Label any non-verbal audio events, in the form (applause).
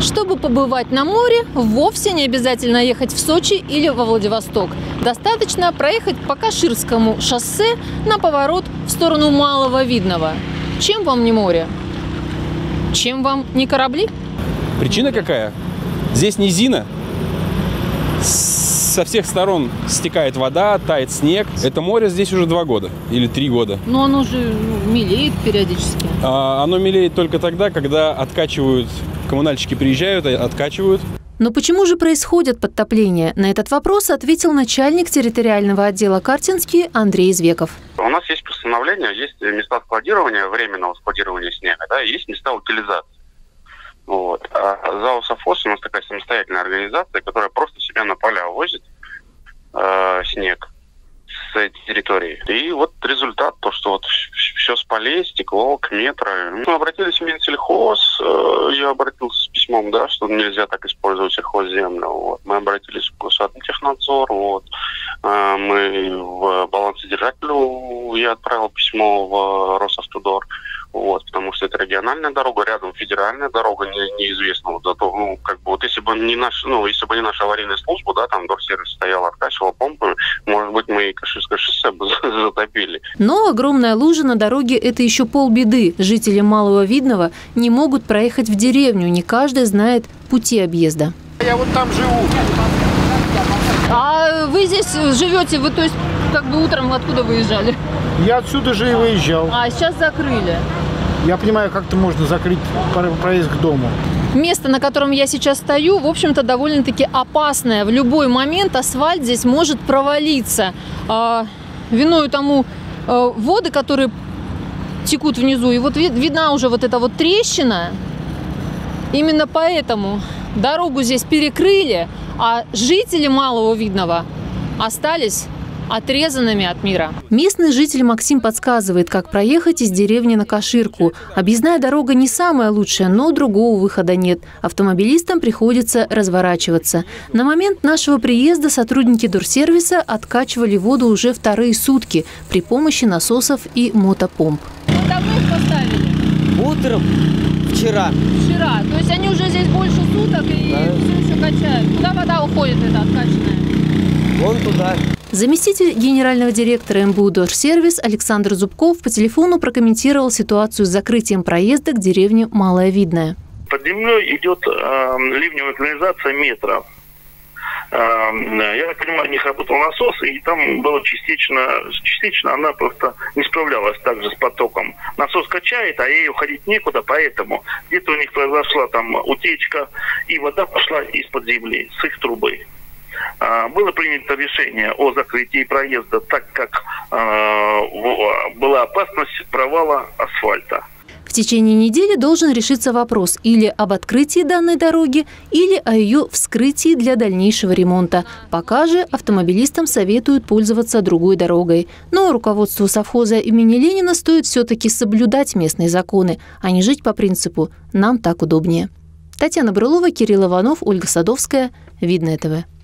Чтобы побывать на море, вовсе не обязательно ехать в Сочи или во Владивосток. Достаточно проехать по Каширскому шоссе на поворот в сторону Малого Видного. Чем вам не море? Чем вам не корабли? Причина какая? Здесь низина. Со всех сторон стекает вода, тает снег. Это море здесь уже два года или три года. Но оно же ну, мелеет периодически. А оно мелеет только тогда, когда откачивают, коммунальщики приезжают, откачивают. Но почему же происходят подтопления? На этот вопрос ответил начальник территориального отдела Картинский Андрей Извеков. У нас есть постановление, есть места складирования, временного складирования снега, да, и есть места утилизации. Вот. А ЗАО «Софос» у нас такая самостоятельная организация, которая просто себя на поля возит э, снег с этой территории. И вот результат, то, что вот все с полей, стекло, к метро. Мы обратились в Минсельхоз, э, я обратился с письмом, да, что нельзя так использовать сельхозземлю. Вот. Мы обратились в Госатомтехнадзор, вот. Э, мы в балансодержателю, я отправил письмо в Росавтодор вот, потому что это региональная дорога, рядом федеральная дорога, не, неизвестно. Вот, зато, ну, как бы, вот если бы не наш, ну, если бы не наша аварийная служба, да, там дорсервис стоял, откачивал помпы, может быть, мы и Каширское шоссе бы (laughs) затопили. Но огромная лужа на дороге – это еще полбеды. Жители Малого Видного не могут проехать в деревню, не каждый знает пути объезда. Я вот там живу. А вы здесь живете, вы то есть как бы утром откуда выезжали? Я отсюда же и выезжал. А сейчас закрыли. Я понимаю, как-то можно закрыть проезд к дому. Место, на котором я сейчас стою, в общем-то, довольно-таки опасное. В любой момент асфальт здесь может провалиться. А, виною тому а, воды, которые текут внизу. И вот видна уже вот эта вот трещина. Именно поэтому дорогу здесь перекрыли, а жители Малого Видного остались отрезанными от мира. Местный житель Максим подсказывает, как проехать из деревни на Каширку. Объездная дорога не самая лучшая, но другого выхода нет. Автомобилистам приходится разворачиваться. На момент нашего приезда сотрудники дурсервиса откачивали воду уже вторые сутки при помощи насосов и мотопомп. Вы давно их поставили? Утром вчера. Вчера. То есть они уже здесь больше суток и да. все еще качают. Куда вода уходит эта откачанная? Заместитель генерального директора МБУ «Дорсервис» Александр Зубков по телефону прокомментировал ситуацию с закрытием проезда к деревне Малая Видная. Под землей идет э, ливневая канализация метра. Э, я так понимаю, у них работал насос, и там было частично, частично она просто не справлялась также с потоком. Насос качает, а ей уходить некуда, поэтому где-то у них произошла там утечка, и вода пошла из-под земли, с их трубы. А, было принято решение о закрытии проезда, так как а, была опасность провала асфальта. В течение недели должен решиться вопрос или об открытии данной дороги, или о ее вскрытии для дальнейшего ремонта. Пока же автомобилистам советуют пользоваться другой дорогой. Но руководству совхоза имени Ленина стоит все-таки соблюдать местные законы, а не жить по принципу «нам так удобнее». Татьяна Брылова, Кирилл Иванов, Ольга Садовская. Видно ТВ.